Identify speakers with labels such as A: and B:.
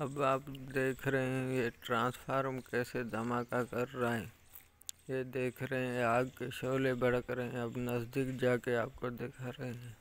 A: अब आप देख रहे हैं ये ट्रांसफार्म कैसे धमाका कर रहा है। ये देख रहे हैं आग के शोले भड़क रहे हैं, अब नज़दीक जाके आपको दिखा रहे हैं।